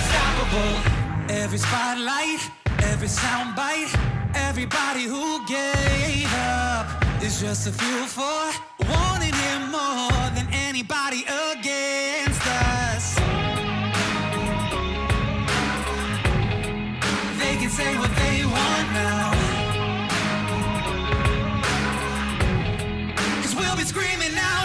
unstoppable. Every spotlight, every soundbite, everybody who gave up is just a fuel for wanting him more than anybody against us. They can say what they want now. be screaming out.